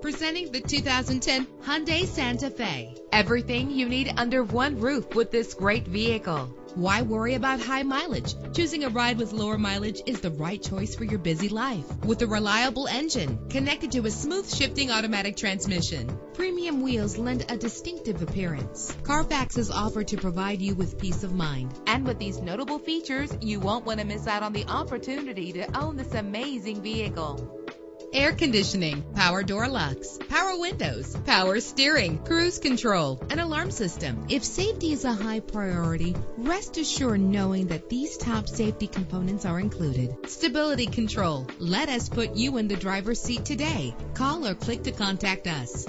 Presenting the 2010 Hyundai Santa Fe. Everything you need under one roof with this great vehicle. Why worry about high mileage? Choosing a ride with lower mileage is the right choice for your busy life. With a reliable engine connected to a smooth shifting automatic transmission, premium wheels lend a distinctive appearance. Carfax is offered to provide you with peace of mind. And with these notable features, you won't want to miss out on the opportunity to own this amazing vehicle air conditioning, power door locks, power windows, power steering, cruise control, an alarm system. If safety is a high priority, rest assured knowing that these top safety components are included. Stability control. Let us put you in the driver's seat today. Call or click to contact us.